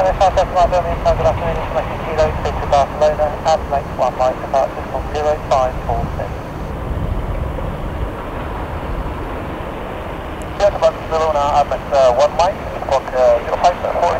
And if I said to my Germany, good afternoon, information kilo to Barcelona, and make one right departure from 0546. Gentlemen, Barcelona, I'm at uh, one mile, clock uh, 0546, uh,